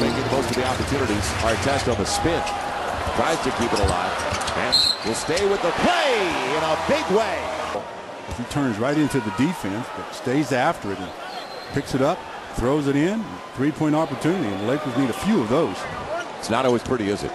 making the most of the opportunities. Artest on the spin. Tries to keep it alive. And will stay with the play in a big way. If He turns right into the defense, but stays after it and picks it up, throws it in. Three-point opportunity, and the Lakers need a few of those. It's not always pretty, is it?